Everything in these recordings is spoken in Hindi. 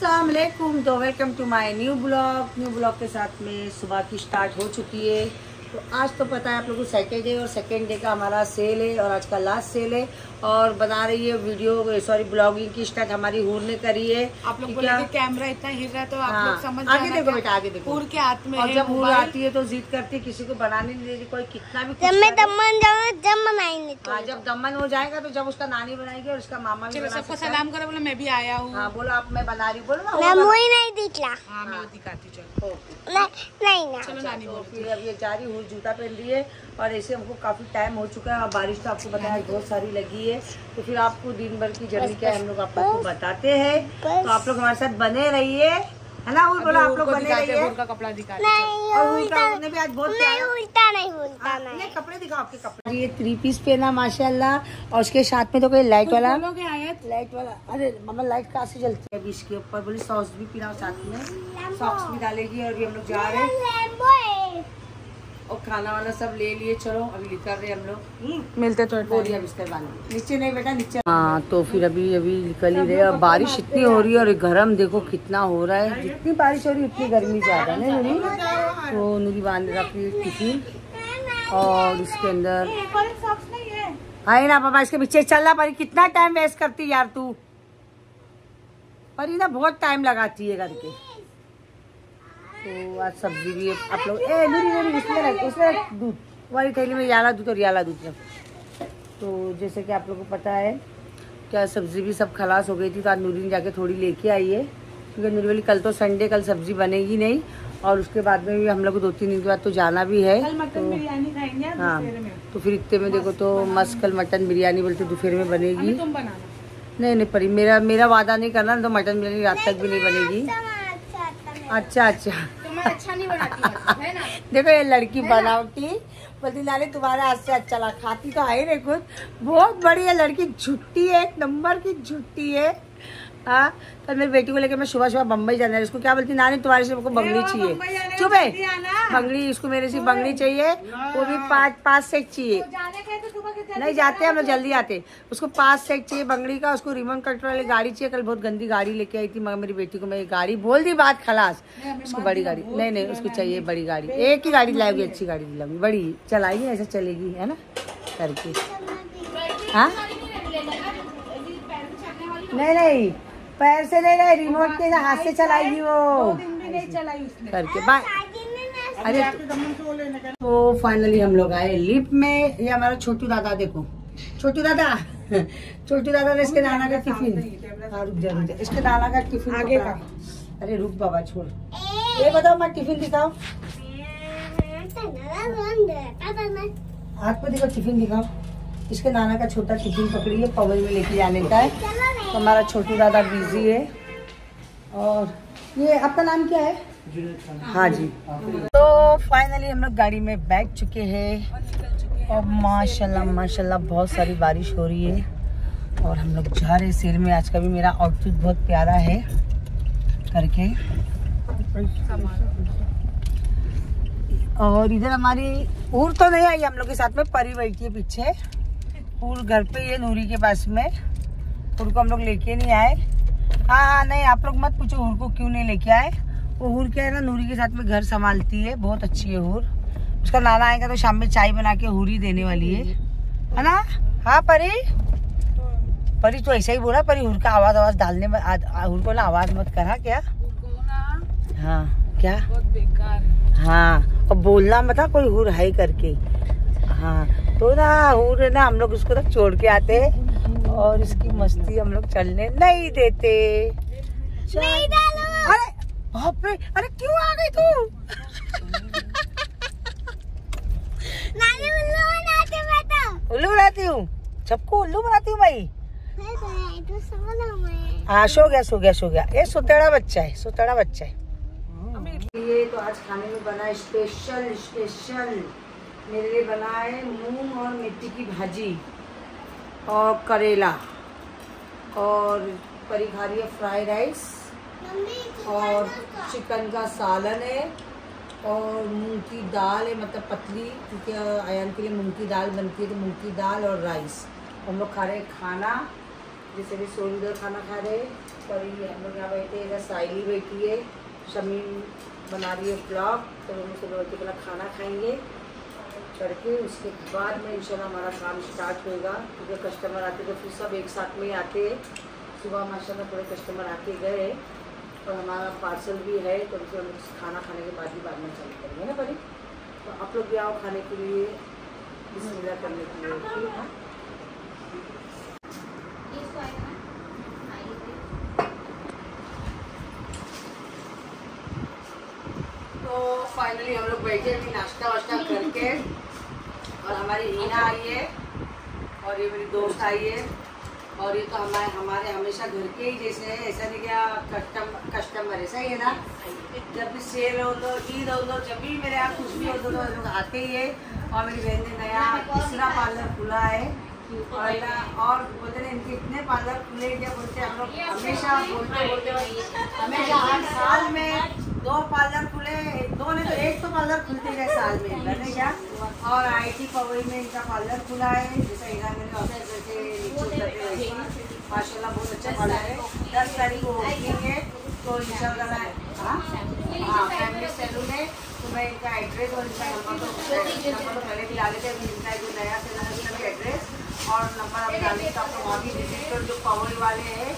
अस्सलाम वालेकुम तो welcome to my new blog new blog के साथ में सुबह की स्टार्ट हो चुकी है। तो आज तो पता है आप लोगों को सेकेंड सैटरडे और सेकेंड डे का हमारा सेल है और आज का लास्ट सेल है। और बना रही है वीडियो सॉरी ब्लॉगिंग की स्टार्ट हमारी हूर ने करी है। आप लोग बोले कि कैमरा इतना हिल रहा है तो आप हाँ, लोग समझ आगे देखो बेटा आगे देखो। पूर के हाथ में और है जब हूर आती है तो जिद करती है किसी को बनाने नहीं देती कोई कितना भी जब मैं दमन जाऊँ जब बनाएँगे तो। हाँ जब दमन हो जाएगा तो जब उसका नानी बनाएगी और उसका मामा भी सबको सलाम करो बोले मैं भी आया हूँ। हाँ बोलो आप मैं बना रही बोलो ना मैं वो नहीं दिखला। हाँ मैं दिखाती चलो। नहीं नहीं चलो नानी तो बोलो फिर अब ये जा रही हूँ जूता पहन रही है और ऐसे हमको काफ़ी टाइम हो चुका है। और बारिश तो आपको बताया आज बहुत सारी लगी है। तो फिर आपको दिन भर की जर्नी क्या है हम लोग आपको बताते हैं। तो आप लोग हमारे साथ बने रहिए है ना? और बोलो आप लोग बने रहिए। का कपड़ा और उल्टा भी आज बहुत नहीं उल्टा नहीं उल्टा हाँ, नहीं। नहीं कपड़े दिखाओ आपके कपड़े। ये थ्री पीस पहना माशाल्लाह। और उसके साथ में तो कोई लाइट वाला बोलोगे आयत? लाइट वाला। अरे मम्मा लाइट कहाँ से जलती है? अभी इसके ऊपर बोले सॉस भी पीना साथ में। सॉक्स भी डालेगी और अभी हम लोग जा रहे हैं। है। और खाना वाना सब ले लिए चलो अभी निकल रहे हम लोग। मिलते तो बोरिया बिस्तर बाँध नीचे नहीं बेटा नीचे। हाँ तो फिर अभी अभी निकल ही रहे और बारिश इतनी हो। रही है और गर्म देखो कितना हो रहा है। जितनी बारिश हो रही है उतनी गर्मी ज़्यादा है नूरी? तो नूरी बाँध रखी टिफ़िन और इसके अंदर है आई ना पापा इसके पीछे चलना पड़ी। कितना टाइम वेस्ट करती यार तू? पर ना बहुत टाइम लगाती है करके। तो आज सब्ज़ी भी आप लोग ए नूरी नूरी इसमें रख रख दूध। वाली थैली में याला दूध और याला दूध रख। तो जैसे कि आप लोगों को पता है क्या सब्ज़ी भी सब खलास हो गई थी तो आज नूरी ने जाके थोड़ी लेके आई है। क्योंकि नूरी वाली कल तो संडे कल सब्ज़ी बनेगी नहीं। और उसके बाद में भी हम लोग को दो तीन दिन के बाद तो जाना भी है। कल मटन तो बिरयानी खाएँगे हाँ तो फिर इतने में देखो तो मस्त कल मटन बिरयानी बोलते दोपहर में बनेगी। अभी तुम बनाना। नहीं नहीं परी मेरा मेरा वादा नहीं करना तो मटन बिरयानी रात तक भी नहीं बनेगी। अच्छा अच्छा। अच्छा अच्छा तो मैं अच्छा नहीं बनाती मतलब, है ना? देखो ये लड़की बनावटी। बोलती नानी तुम्हारे हाथ से अच्छा लगा। खाती तो आई रे खुद। बहुत बड़ी बढ़िया लड़की झुट्टी है एक नंबर की झुट्टी है। हाँ? कल मेरी बेटी को लेकर मैं सुबह सुबह बम्बई जाना है। उसको क्या बोलती नानी तुम्हारे से मेरे को बंगड़ी चाहिए। चुप है? बंगड़ी इसको मेरे से बंगड़ी चाहिए वो भी पाँच पाँच सेट चाहिए। जाने का तो सुबह के नहीं जाते हम लोग जल्दी आते उसको पास सेट चाहिए बंगड़ी का उसको रिमोट कंट्रोल वाली गाड़ी चाहिए। कल बहुत गंदी गाड़ी लेके आई थी मगर मेरी बेटी को मैं गाड़ी बोल दी बात खलास। उसको बड़ी गाड़ी नहीं नहीं उसको चाहिए बड़ी गाड़ी। एक ही गाड़ी दिलाऊँगी अच्छी गाड़ी दिलाऊँगी बड़ी चलाएगी ऐसे चलेगी है ना? करके। हाँ? नहीं नहीं। पैर से नहीं नहीं रिमोट के हाथ से चलाएगी वो। नहीं चलाई उसने। करके बाय। अरे तो फाइनली हम लोग आए लिफ्ट में ये हमारा छोटू दादा देखो। छोटू दादा छोटू दादा ने इसके नाना का टिफ़िन हाँ रुक जा रुक जा। इसके नाना का टिफ़िन आगे का। अरे रुक बाबा छोड़। ये बताओ मैं टिफ़िन दिखाओ हाथ में देखो टिफ़िन दिखाओ इसके नाना का छोटा टिफ़िन पकड़ी है पवन में लेके जाने का है। तो हमारा छोटू दादा बिज़ी है। और ये आपका नाम क्या है? हाँ जी। तो फाइनली हम लोग गाड़ी में बैठ चुके हैं। और माशाल्लाह माशाल्लाह, बहुत सारी बारिश हो रही है। और हम लोग जा रहे सेल में। आज का भी मेरा आउटफिट बहुत प्यारा है करके। और इधर हमारी उर तो नहीं आई, हम लोग के साथ में परी बैठी है पीछे। उर घर पे ही है नूरी के पास में। उर को हम लोग लेके नहीं आए। हाँ हाँ नहीं आप लोग मत पूछो उर को क्यों नहीं लेके आए। वो हुर क्या है ना नूरी के साथ में घर संभालती है। बहुत अच्छी है हुर। उसका नाना आएगा तो शाम में चाय बना के हुरी देने वाली है। है ना? हाँ परी? परी तो ऐसा ही बोला परी हुर का आवाज़ आवाज़ डालने में हुर को ना आवाज़ मत करा क्या? हाँ क्या? बहुत बेकार। हाँ और बोलना मत हाँ, कोई हुर है करके। हाँ तो ना हुर ना हम लोग उसको तक छोड़ के आते हैं और इसकी मस्ती हम लोग चलने नहीं देते। नहीं डालो। अरे बाप रे अरे क्यों आ गई तू? उल्लू बनाते हूँ सबको उल्लू बनाती हूँ? भाई? तो हाँ सो गया सो गया सो गया। ये सुतड़ा बच्चा है सुतड़ा बच्चा है। ये तो आज खाने में बना है स्पेशल स्पेशल। मेरे लिए बना है मूंग और मिट्टी की भाजी और करेला और परी खा रही है फ्राई राइस और चिकन का सालन है और मूंग की दाल है मतलब पतली क्योंकि अयान के लिए मूंग की दाल बनती है तो मूंग की दाल और राइस। हम लोग खा रहे हैं खाना जैसे भी सोन खाना खा रहे परी हम लोग यहाँ बैठे हैं इधर साइली बैठी है शमीम बना रही है ब्लॉग तो हम लोग सुबह पहले खाना खाएँगे। करके उसके बाद में इंशाल्लाह हमारा काम स्टार्ट होएगा। क्योंकि कस्टमर आते तो फिर सब एक साथ में आते सुबह माशाल्लाह थोड़े कस्टमर आके गए और हमारा पार्सल भी है तो फिर हम खाना खाने के बाद ही बाद में चालू करेंगे ना परी तो आप लोग भी आओ खाने के लिए, बिस्मिल्लाह करने के लिए तो फाइनली हम लोग बैठे अभी नाश्ता वाश्ता करके। और हमारी रीना आई है, और ये मेरी दोस्त आई है, और ये तो हमारे हमारे हमेशा घर के ही जैसे है, ऐसा नहीं क्या कस्टम कस्टमर ऐसा ही है ना? जब भी सेल हो तो ईद हो तो जब भी मेरे यहाँ कुछ भी हो तो लोग आते ही है, और मेरी बहन ने नया तीसरा पार्लर खुला है, और बोलते हैं इनके इतने पार्लर खुले क्या बोलते हैं हम लोग हमेशा बोलते बोलते हमेशा हर साल में दो पार्लर खुले, दो नहीं तो एक तो पार्लर खुलते गए साल में नहीं क्या? और आईटी पवई में इनका पार्लर खुला है जैसे इधर मेरे ऑफ़िस जैसे। माशाल्लाह बहुत अच्छा पार्लर है। दस तारीख को ओपनिंग है तो इंशाल्लाह मैं हाँ? हाँ फैमिली सैलून है तो मैं इनका एड्रेस और इनका नंबर तो नंबर तो पहले भी डाले थे अभी इनका जो नया सैलून है उसका भी एड्रेस और नंबर आप डालेंगे तो आपको वहाँ भी विज़िट जो पवई वाले हैं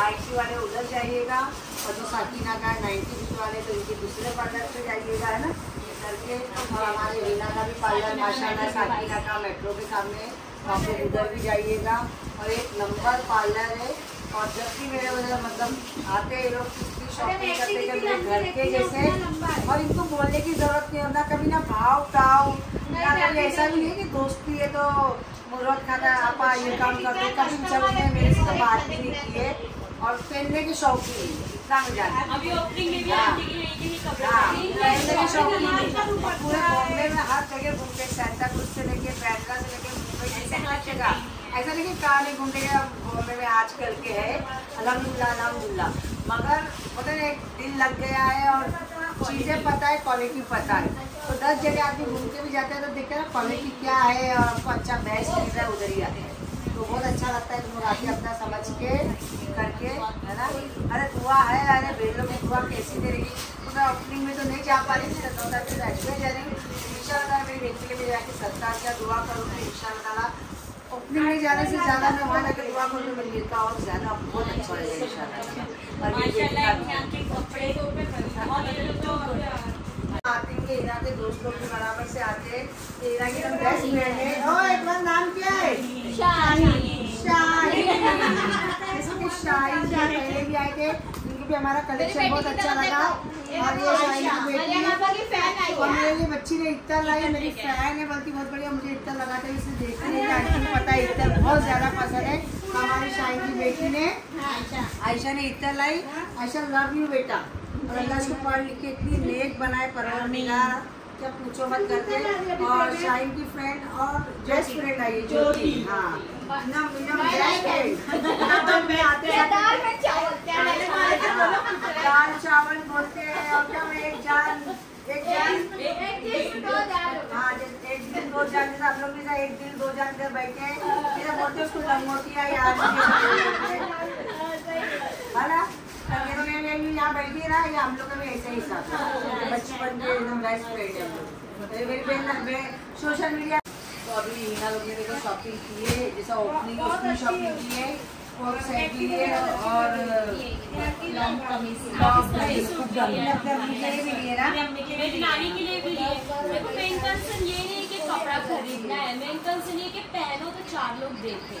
आईसी वाले, उधर जाइएगा। और जो साकिना का नाइन्टी बीस वाले तो इनके दूसरे पार्लर पे जाइएगा है ना? करके और हमारे रीना का भी पार्लर माशाल्लाह साकिना का मेट्रो के सामने तो आप लोग उधर भी जाइएगा। और एक नंबर पार्लर है और जब भी मेरे उधर मतलब आते हैं लोग किसकी शॉपिंग करते जब मेरे घर के जैसे और इनको बोलने की ज़रूरत नहीं होता कभी ना भाव ना कभी ऐसा भी नहीं है कि दोस्ती है तो मुर्रत खाता है आपा ये काम करते। कभी चलो मेरे से तो बात भी नहीं की है। और पहनने की शौकीन। है। इतना अभी ओपनिंग में भी। पहनने की शौकीन। पूरे बॉम्बे में हर जगह घूमते सैंटा क्रूज से लेके बैंड्रा से लेके मुंबई से हर जगह। ऐसा नहीं कि कहाँ नहीं घूमते गए बॉम्बे में आजकल के है। अलहमदिल्ला अलहमदिल्ला। मगर पता नहीं एक दिल लग गया है और चीज़ें पता है क्वालिटी पता है। तो दस जगह आदमी घूम के भी जाते हैं तो देखते हैं ना क्वालिटी क्या है और आपको अच्छा बेस्ट मिल रहा है उधर ही आते हैं। तो बहुत अच्छा लगता है तुम लोग आके अपना समझ के करके, है ना? अरे दुआ है, अरे बेलों में दुआ कैसी देगी तो मैं ओपनिंग में तो नहीं जा पा रही थी सत्रह तारीख राजगढ़ जा रही हूँ। इंशाल्लाह मेरी बेटी के लिए जाके सत्तार का दुआ करूँगी इंशाल्लाह ओपनिंग में जाने से ज़्यादा मैं वहाँ जाकर दुआ करूँ तो मिलता और ज़्यादा बहुत अच्छा लगेगा बेटी का। आते हैं इरा के दोस्त लोग भी बराबर से आते हैं। तो इरा की हम बेस्ट फ्रेंड है ओ एक बार नाम क्या है? शाहीन। जैसे कि शाहीन जी पहले भी आए थे इनके भी हमारा कलेक्शन बहुत अच्छा लगा। और ये शाहीन की बेटी। और मेरे लिए बच्ची ने इतना लाई मेरी फ़ैन है। बल्कि बहुत बढ़िया मुझे इतना लगा था इसे देखने को पता है इतना बहुत ज़्यादा पसंद है। हमारी शाहीन की बेटी ने आयशा। ने इतना लाई। आयशा लव यू बेटा। और अल्लाह इसको पढ़ लिख के इतनी नेक बनाए परवर निगार क्या पूछो मत करके और शाहीन की फ्रेंड और बेस्ट फ्रेंड आई है ज्योति। हाँ। ना ना बेस्ट फ्रेंड आते जाते दाल चावल बोलते हैं और क्या मैं एक जान एक जान। हाँ जैसे एक दिन दो जान जैसे आप लोग भी एक दिन दो जान इधर बैठे हैं बोलते हैं उसको लंगोटिया यार है ना में मैं भी यहाँ बैठी ना ये हम लोग का भी ऐसा ही हिसाब बचपन के एकदम बेस्ट फ्रेंड है तो मेरी बहन सोशल मीडिया तो अभी हीना लोग ने देखो शॉपिंग की है जैसा ओपनिंग ओपनिंग शॉपिंग की है और है लॉन्ग कमीज लॉन्ग कमीज खूब मुझे भी लिए ना। मेरी नानी के लिए भी लिए। देखो मेन कंसर्न ये है कि कपड़ा खरीदना है मेन कंसर्न है कि पहनो तो चार लोग देखें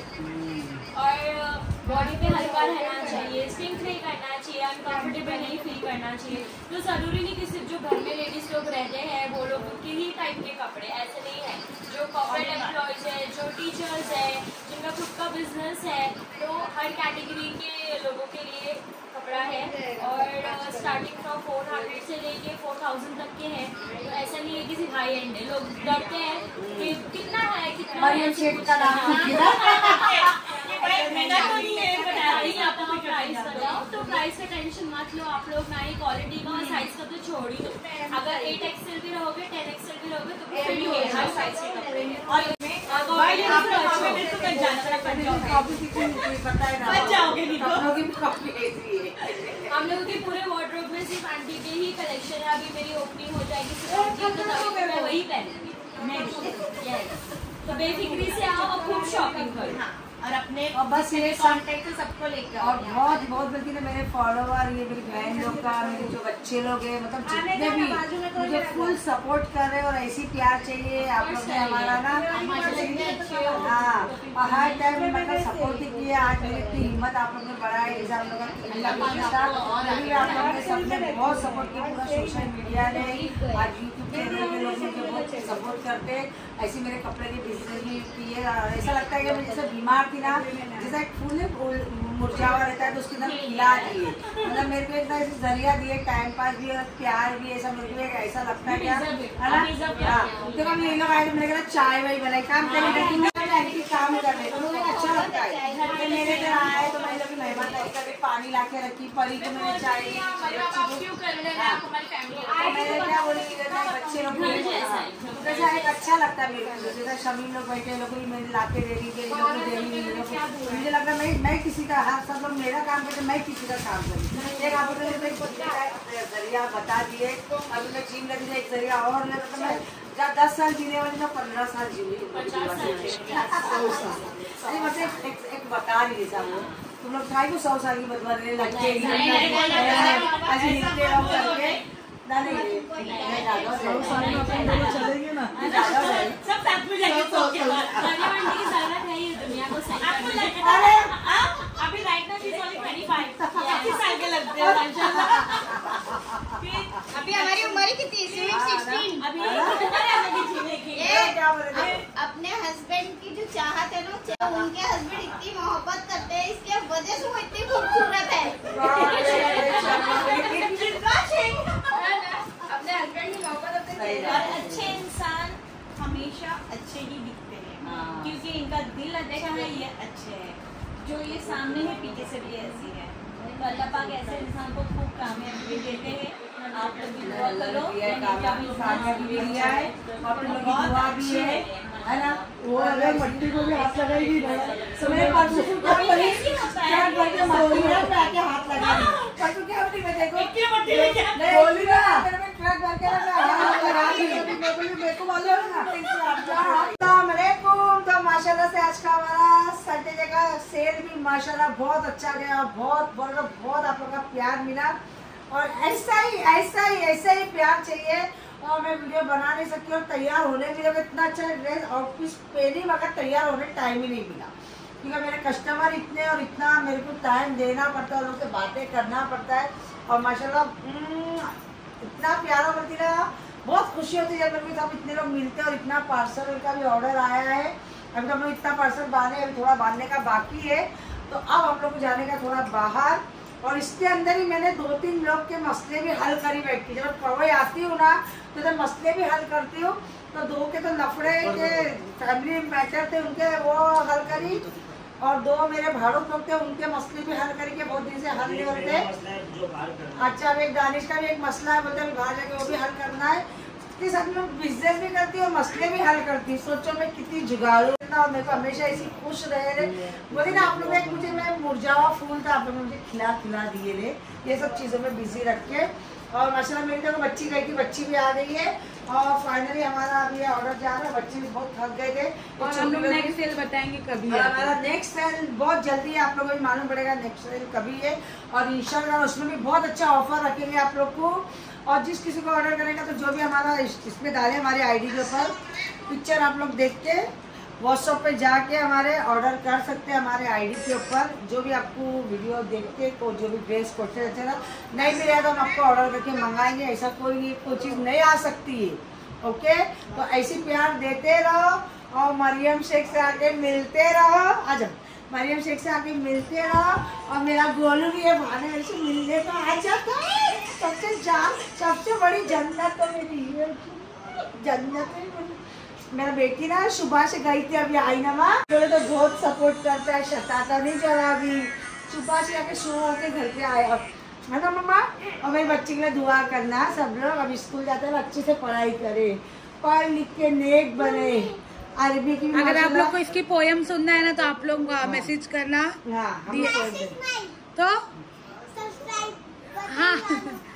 और बॉडी पे हल्का रहना चाहिए स्टिंक नहीं करना चाहिए अनकम्फर्टेबल नहीं फील करना चाहिए तो ज़रूरी नहीं कि सिर्फ़ जो घर में लेडीज़ लोग रहते हैं, वो लोगों के ही टाइप के कपड़े, ऐसे नहीं है। जो कॉर्पोरेट एम्प्लॉयज़ है, जो टीचर्स है जिनका खुद का बिज़नेस है तो हर कैटेगरी के लोगों के लिए कपड़ा है और स्टार्टिंग फ्रॉम फोर हंड्रेड से लेके फोर थाउज़ेंड तक के हैं। तो ऐसा नहीं है कि सिर्फ़ हाई एंड है। लोग डरते हैं कि कितना है कितना है। मेरा तो नहीं है ही प्राइस तो प्राइस का टेंशन मत लो आप लोग ना ही क्वालिटी का साइज़ का तो छोड़ ही दो। अगर एट एक्सएल भी रहोगे टेन एक्सएल भी रहोगे तो फिर साइज़ के कपड़े और हम लोगों के पूरे वार्डरोब में सिर्फ़ आंटी के ही कलेक्शन है। अभी मेरी ओपनिंग हो जाएगी तो मैं वही पहनूँगी तो बेफिक्री से आओ और खूब शॉपिंग करो और अपने और बस ये सब कांटेक्ट सबको लेकर और बहुत बहुत बल्कि ना मेरे फॉलोवर ये मेरी बहन लोग का मेरे जो बच्चे लोग हैं मतलब जितने भी मुझे फुल सपोर्ट कर रहे हैं और ऐसी प्यार चाहिए आप लोग ने हमारा ना हाँ और हर टाइम मतलब सपोर्ट ही किया आज मेरी इतनी हिम्मत आप लोग ने बढ़ाई जैसे हम लोग का आप लोग ने सबने बहुत सपोर्ट किया पूरा सोशल मीडिया ने आज यूट्यूब चैनल के लोग मुझे बहुत सपोर्ट करते ऐसे मेरे कपड़े के बिज़नेस भी किए और ऐसा लगता है कि मैं जैसे बीमार ना जैसा एक फूल मुरझा हुआ रहता है तो उसके अंदर खिला दिए। मतलब मेरे को एक ऐसे ज़रिया दिए टाइम पास भी और प्यार भी ऐसा मेरे को एक ऐसा लगता है क्या है ना? हाँ, देखो हम लोग आए मैंने कहा चाय वाय बनाई। काम करने लगी मैं काम कर रहे तो मुझे अच्छा लगता है। तो मेरे घर आए तो मैंने कभी मेहमान आई कभी पानी ला के रखी परी को मैंने चाय दी, तो मैंने क्या बोली कि बच्चे लोग हाँ, तो कैसा एक अच्छा लगता है मेरे को जैसे शमीन लोग बैठे लोग मैंने ला के दे दी दी लोग तो मुझे लगा मैं मैं किसी का हाथ सब लोग मेरा काम करते मैं किसी का काम करूँ एक आप ज़रिया बता दिए अभी मैं जिम लगी एक ज़रिया और ले तो मैं जब दस साल जीने वाली मैं पंद्रह साल जी अरे मतलब एक, एक, एक बता रही है वो तुम लोग खाई को सौ साल की बदलने लगते ऐसे निकले करके चलेंगे ना सब साथ में है दुनिया को अरे अभी राइट नाउ शी ओनली 25 पच्चीस साल के लगते हैं अभी हमारी उम्र ही कितनी सिक्सटीन अभी अपने हस्बैंड की जो चाहत है ना उनके हस्बैंड इतनी मोहब्बत करते हैं इसके वजह से वो इतनी खूबसूरत है अपने हस्बैंड की मोहब्बत अपने सही और अच्छे इंसान हमेशा अच्छे ही दिखते हैं। हाँ। क्योंकि इनका दिल अच्छा है ये अच्छे है। जो ये सामने है पीछे से भी ऐसी है। तो अल्लाह पाक ऐसे इंसान को खूब कामयाबी देते हैं। आप लोग भी दुआ करो। भी है। आप लोग भी लिया है। है है ना? वो अगर मट्टी को भी हाथ लगाएगी ना तो मेरे परसों से क्या करके मट्टी में मैं आके हाथ लगा दी। परसों क्या होती मैं देखो। इतनी मट्टी लेके आ- नहीं, बोली ना तेरे ट्रक भर के ना मैं हाथ लगा दी मेरे को मेरे को मालूम है। ना तो माशाल्लाह से आज का हमारा सेल भी माशाल्लाह बहुत अच्छा गया। बहुत बहुत बहुत आप लोगों का प्यार मिला। और ऐसा ही ऐसा ही ऐसा ही प्यार चाहिए। और मैं वीडियो बना नहीं सकती और तैयार होने के लिए इतना अच्छा ड्रेस आउटफिट पहनी मगर तैयार होने टाइम ही नहीं मिला। क्योंकि मेरे कस्टमर इतने और इतना मेरे को टाइम देना पड़ता है और उनसे बातें करना पड़ता है। और माशाल्लाह हम्म, इतना प्यारा बनती रहा। बहुत खुशी होती है जब मेरे को सब इतने लोग मिलते हैं और इतना पार्सल का भी ऑर्डर आया है। अभी तो हम लोग इतना पार्सल बांधे अभी थोड़ा बांधने का बाकी है। तो अब हम लोग को जाने का थोड़ा बाहर। और इसके अंदर ही मैंने दो तीन लोग के मसले भी हल करी बैठी जब कवई आती हूँ ना तो जब मसले भी हल करती हूँ तो दो के तो लफड़े के फैमिली मैटर थे उनके वो हल करी। और दो मेरे भाड़ों लोग थे उनके मसले भी हल करी के बहुत दिन से हल नहीं होते। अच्छा अब एक दानिश का भी एक मसला है बोलते बाहर जाके वो भी हल करना है। इसके साथ में बिज़नेस भी करती हूँ मसले भी हल करती हूँ। सोचो मैं कितनी जुगाड़ू हूँ ना और मेरे को हमेशा ऐसी खुश रहे रहे। बोली ना आप लोग एक मुझे मैं मुरझा हुआ फूल था आप लोग ने मुझे खिला खिला दिए रे। ये सब चीज़ों में बिज़ी रख के। और माशाल्लाह मेरी देखो बच्ची गई थी बच्ची भी आ गई है। और फाइनली हमारा अभी ऑर्डर जा रहा है बच्चे भी बहुत थक गए थे। और हम लोग नेक्स्ट सेल बताएँगे कभी और हमारा नेक्स्ट सेल बहुत जल्दी है आप लोगों को भी मालूम पड़ेगा नेक्स्ट सेल कभी है। और इंशाल्लाह उसमें भी बहुत अच्छा ऑफ़र रखेंगे आप लोग को। और जिस किसी को ऑर्डर करेगा तो जो भी हमारा इसमें डाले हमारे आईडी के ऊपर पिक्चर आप लोग देख के व्हाट्सएप पे जाके हमारे ऑर्डर कर सकते हैं हमारे आईडी के ऊपर। जो भी आपको वीडियो देख के जो भी ड्रेस कोटे अच्छा ना, नहीं रहा तो हम आपको ऑर्डर करके मंगाएँगे, ऐसा कोई कोई चीज़ नहीं आ सकती है। ओके तो ऐसी प्यार देते रहो और मरियम शेख से आके मिलते रहो। आ मरियम शेख से आके मिलते रहो और मेरा गोलू भी है, भाने मेरे से मिलने को आ जाता सबसे जान सबसे बड़ी जन्नत तो मेरी ये जन्नत है। मेरी। बेटी ना सुबह से गई थी अभी आई ना माँ बोले तो बहुत सपोर्ट करता है शताता नहीं चला अभी। सुबह से आके सो होके घर पे आया। है ना मम्मा और मेरी बच्ची के लिए दुआ करना सब लोग अब स्कूल जाते हैं अच्छे से पढ़ाई करे। पढ़ लिख के नेक बने। अरबी की अगर आप लोग को इसकी पोयम सुनना है ना तो आप लोग मैसेज करना। हाँ बोल दें। तो? हाँ।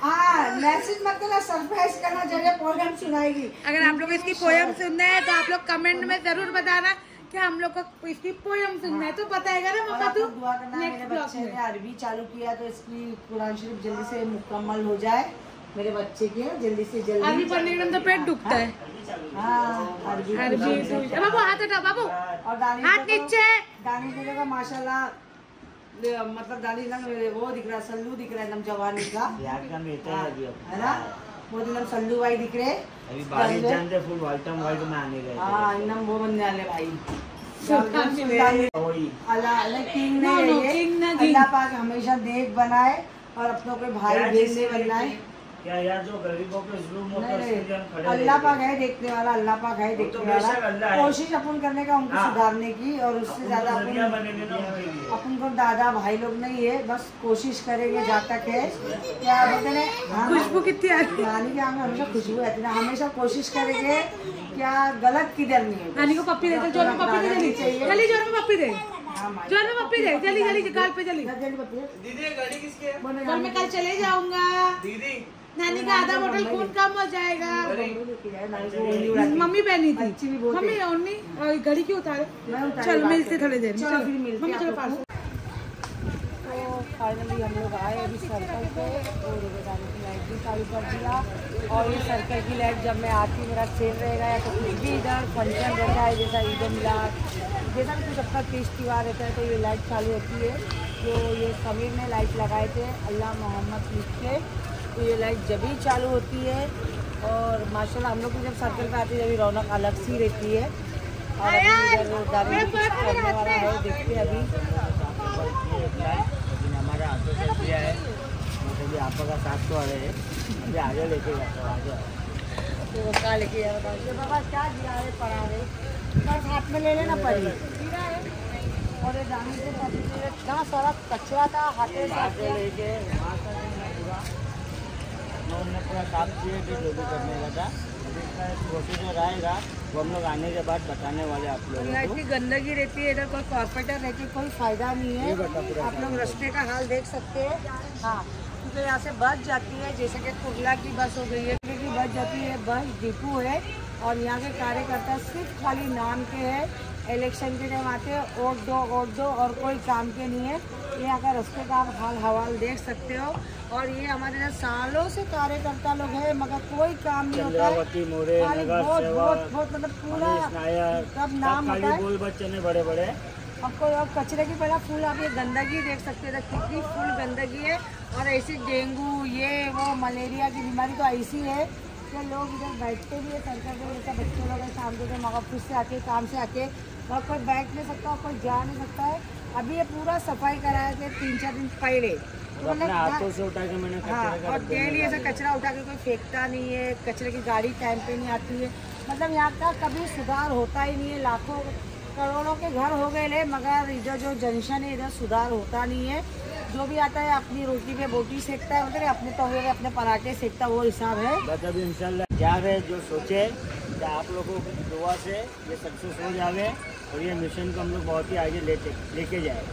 हाँ मैसेज मत करना सरप्राइज़ करना ज़रिए प्रोग्राम सुनाएगी। अगर आप लोग इसकी पोयम सुनना है तो आप लोग कमेंट में ज़रूर बताना कि हम लोग को इसकी पोयम सुनना है। तो बताएगा ना मम्मा तू नेक्स्ट ब्लॉग में। अरबी चालू किया तो इसकी कुरान शरीफ जल्दी से मुकम्मल हो जाए। मेरे बच्चे की जल्दी से जल्दी। अरबी पढ़ने के तो पेट दुखता है। हाँ अरबी बाबू हाथ हटाओ बाबू। हाथ नीचे। दानी दीदी का माशाल्लाह मतलब दादी ना मेरे वो दिख रहा है सल्लू दिख रहा है एकदम जवानी का। यार का बेटा है अभी है ना? वो एकदम सल्लू भाई दिख रहे। अभी बारिश जानते फुल एंड में आने गए हाँ एकदम वो बनने वाले भाई। सुल्तान सुल्तान वही। अल्लाह अल्लाह किंग है ना। अल्लाह पाक हमेशा देख बनाए और अपनों के भाई बहन है क्या यार जो गरीबों पे जुल्म होता है हम अल्लाह। पाक है देखने वाला अल्लाह पाक है तो देखने वाला। कोशिश अपन करने का उनको हाँ। सुधारने की और उससे ज़्यादा तो अपन। अपन को दादा भाई लोग नहीं है बस कोशिश करेंगे जहाँ तक है। क्या बोलते हैं? हाँ, खुशबू कितनी आ रही है? नानी के आँख हमेशा खुशबू रहती है हमेशा कोशिश करेंगे क्या गलत किधर नहीं है। नानी को पप्पी दे चल ज़ोर में पप्पी दे जल्दी। जल्दी ज़ोर में पप्पी दे। हाँ, ज़ोर में पप्पी दे जल्दी जल्दी गाल पे जल्दी। दीदी गाड़ी किसकी है? में कल चले जाऊँगा। दीदी नानी का आधा बोतल खून कम हो जाएगा। मम्मी पहनी थी। मम्मी और घड़ी क्यों उतारे? चल मिलते थोड़ी देर में। चलो चलो फिर मिलते मम्मी चलो पास तो फाइनली हम लोग आए अभी सर्कल पे और रोज़ाना की लाइट भी चालू कर दिया। और ये सर्कल की लाइट जब मैं आती हूँ मेरा सेल रहेगा या तो कुछ भी इधर फ़ंक्शन रहता है जैसा ईद मिलाद जैसा भी कुछ अपना तीज त्यौहार रहता है तो ये लाइट चालू होती है। जो ये समीर ने लाइट लगाए थे अल्लाह मोहम्मद लिख के। तो ये लाइट जब ही चालू होती है और माशाल्लाह हम लोग को जब सर्कल पे आती है जब रौनक अलग सी रहती है। और अभी इधर दादी कुछ करने वाला है देखते हैं अभी। हमारा ऑटो चल दिया है। मतलब आपका साथ तो आए हैं। अभी आगे लेके जाता हूँ आगे। तो कहाँ लेके जा बाबा क्या दिया है पढ़ा रहे बस हाथ में ले लेना पड़ी। और ये जाने से पहले इतना सारा कचरा था हाथे लेके हमने पूरा साफ़ किए थे जो भी करने का था प्रोसीजर आएगा वो हम लोग आने के बाद बताने वाले आप यहाँ लोगों गंदगी रहती है इधर कोई कॉर्पोरेटर रहती कोई फ़ायदा नहीं है। आप लोग रास्ते का हाल देख सकते हैं। हाँ क्योंकि यहाँ से बस जाती है जैसे कि कुरला की बस हो गई है कुरला की बस जाती है बस डिपू है और यहाँ के कार्यकर्ता सिर्फ़ खाली नाम के है इलेक्शन के टाइम आते हैं वोट दो वोट दो और कोई काम के नहीं है। ये यहाँ रस्ते का आप हाल हवाल देख सकते हो। और ये हमारे यहाँ सालों से कार्यकर्ता लोग हैं मगर कोई काम नहीं होता है। बहुत बहुत बहुत मतलब पूरा सब नाम बच्चे ने बड़े बड़े आपको अब कचरे की पहला फूल आप ये गंदगी देख सकते हैं कितनी फूल गंदगी है। और ऐसी डेंगू ये वो मलेरिया की बीमारी तो ऐसी है कि लोग इधर बैठते भी है सरकार के जैसा बच्चे लोग हैं शाम को मगर ऑफ़िस से आके काम से आके और कोई बैठ नहीं सकता और कोई जा नहीं सकता है। अभी ये पूरा सफ़ाई कराया थे तीन चार दिन पहले। तो मतलब हाथों से उठा के मैंने हाँ और डेली ऐसा कचरा उठा के कोई फेंकता नहीं है कचरे की गाड़ी टाइम पे नहीं आती है। मतलब यहाँ का कभी सुधार होता ही नहीं है। लाखों करोड़ों के घर हो गए ले मगर इधर जो जंक्शन है इधर सुधार होता नहीं है। जो भी आता है अपनी रोटी पे बोटी सेकता है मतलब अपने तवे पे अपने पराठे सेकता है वो हिसाब है। अभी इंशाल्लाह जा रहे जो सोचे आप लोगों की दुआ से ये सक्सेस हो जावे। और ये मिशन को हम लोग बहुत ही आगे लेते लेके जाए।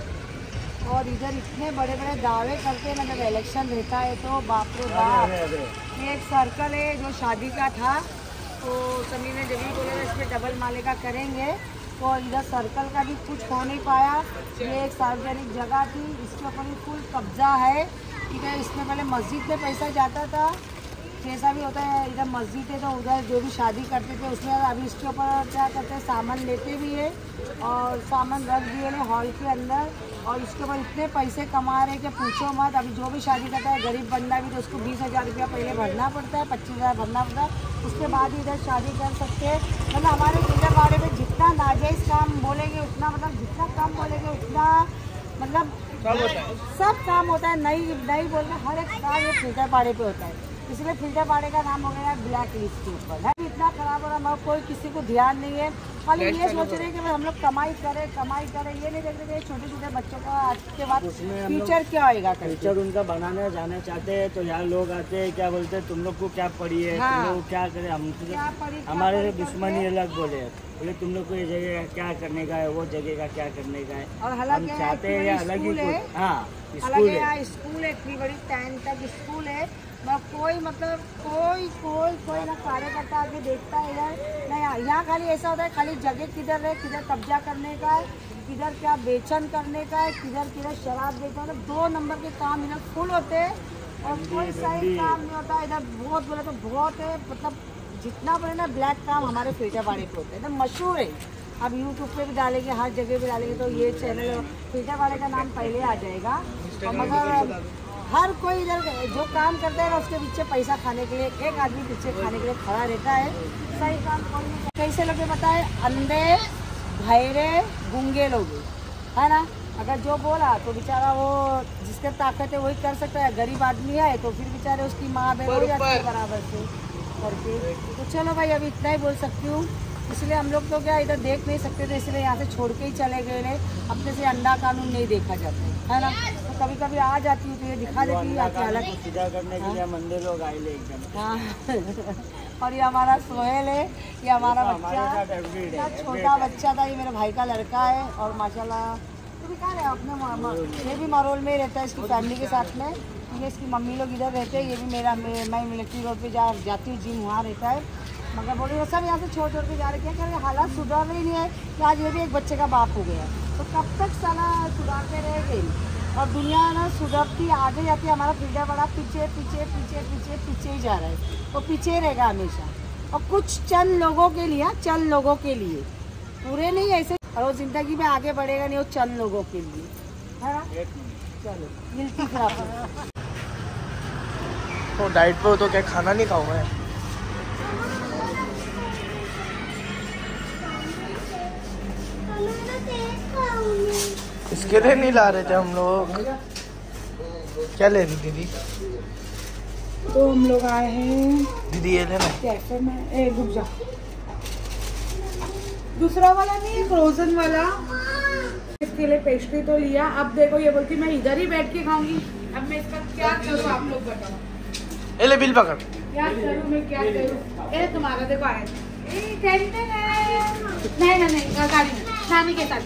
और इधर इतने बड़े बड़े दावे करते हैं जब इलेक्शन रहता है तो बाप रे बाप। ये एक सर्कल है जो शादी का था तो समीर ने जब भी बोला था इसमें डबल माले का करेंगे। तो इधर सर्कल का भी कुछ हो नहीं पाया। ये एक सार्वजनिक जगह थी इसके ऊपर भी फुल कब्जा है। इधर इसमें पहले मस्जिद में पैसा जाता था जैसा भी होता है इधर मस्जिद है तो उधर जो भी शादी करते थे उसमें अभी इसके ऊपर क्या करते हैं सामान लेते भी है और सामान रख दिए हैं हॉल के अंदर और इसके ऊपर इतने पैसे कमा रहे हैं कि पूछो मत। अभी जो भी शादी करता है गरीब बंदा भी तो उसको बीस हज़ार रुपया पहले भरना पड़ता है पच्चीस हज़ार भरना पड़ता है। उसके बाद ही इधर शादी कर सकते हैं। मतलब हमारे जिंदरवाड़े में जितना नाजायज़ काम बोलेंगे उतना मतलब जितना कम बोलेंगे उतना मतलब सब काम होता है। नहीं नहीं बोलना हर एक काम ये फ़िल्टर पाड़े पे होता है। इसलिए फ़िल्टर पाड़े का नाम हो गया ब्लैक लिस्ट के ऊपर। है इतना खराब हो रहा है कोई किसी को ध्यान नहीं है। खाली ये सोच रहे हैं कि हम लोग कमाई करें कमाई करें ये नहीं देख रहे कि छोटे छोटे बच्चों का आज के बाद फ्यूचर क्या होएगा फ्यूचर उनका बनाने जाना चाहते हैं तो यहाँ लोग आते हैं क्या बोलते हैं तुम लोग को क्या पढ़ी है हाँ। तुम लोग क्या करे हम तो हमारे पढ़ी दुश्मनी अलग बोले। बोले तुम लोग को ये जगह क्या करने का है वो जगह का क्या करने का है? और हम चाहते हैं अलग ही स्कूल है। स्कूल है। स्कूल है इतनी बड़ी टेन तक स्कूल है। मगर कोई मतलब कोई कोई कोई ना कार्यकर्ता आगे देखता है इधर। नहीं यहाँ- यहाँ खाली ऐसा होता है खाली जगह किधर है किधर कब्जा करने का है किधर क्या बेचन करने का है किधर किधर शराब बेचना मतलब दो नंबर के काम इधर फुल होते हैं और कोई सही काम नहीं होता। इधर बहुत बोले तो बहुत है मतलब जितना बोले ना ब्लैक काम हमारे फीटावाड़े पे होते हैं। एकदम मशहूर है। अब यूट्यूब पे भी डालेंगे हर जगह भी डालेंगे तो ये चैनल फीटावाड़े का नाम पहले आ जाएगा। और मगर हर कोई इधर जो काम करता है ना उसके पीछे पैसा खाने के लिए एक आदमी पीछे खाने के लिए खड़ा रहता है। सही काम कोई नहीं कैसे लोग बताए? अंधे भैरे गुंगे लोग। है ना? अगर जो बोला तो बेचारा वो जिसके ताकत है वही कर सकता है। गरीब आदमी है तो फिर बेचारे उसकी माँ बहन हो जाती है बराबर। से। करके तो चलो भाई अभी इतना ही बोल सकती हूँ। इसलिए हम लोग तो क्या इधर देख नहीं सकते थे इसलिए यहाँ से छोड़ के ही चले गए अपने से अंडा कानून नहीं देखा जाता है ना? तो कभी कभी आ जाती हूँ तो ये दिखा देती हूँ यहाँ अलग। सीधा करने के लिए मंदिर लोग आए ले एकदम। हाँ। और ये हमारा सोहेल है ये हमारा तो बच्चा। every छोटा बच्चा था ये मेरे भाई का लड़का है और माशाल्लाह। तो भी कहाँ है? अपने ये भी मरोल में रहता है इसकी फैमिली के साथ में। ये इसकी मम्मी लोग इधर रहते हैं ये भी मेरा मैं मिलिट्री रोड पे जा जाती हूँ जिम वहाँ रहता है। मगर बोले वो सब यहाँ से छोड़ छोड़ के जा रहे हैं क्या? करें हालात सुधार रही नहीं है कि आज ये भी एक बच्चे का बाप हो गया तो कब तक साला सुधारते रहेंगे? और दुनिया ना सुधरती आगे जाती है हमारा फील्डर बड़ा पीछे पीछे पीछे पीछे पीछे ही जा रहा है। वो पीछे ही रहेगा हमेशा। और कुछ चंद लोगों के लिए हाँ, चंद लोगों के लिए। पूरे नहीं ऐसे और वो ज़िंदगी में आगे बढ़ेगा नहीं वो चंद लोगों के लिए। है? ना चलो मिलती तो डाइट पे हो तो क्या खाना नहीं खाऊँगा मैं? इसके लिए नहीं ला रहे थे हम लोग। क्या ले रही दीदी? तो हम लोग आए हैं। दीदी ये लेना कैफ़े में। ए रुक जा। दूसरा वाला नहीं है फ्रोजन वाला। इसके लिए पेस्ट्री तो लिया। अब देखो ये बोलती मैं इधर ही बैठ के खाऊँगी। अब मैं इसका क्या करूँ आप लोग बताओ। ले बिल पकड़। क्या करूँ मैं क्या करूँ? ए तुम्हारा देखो है। नहीं नहीं नहीं गाड़ी में। नानी के साथ।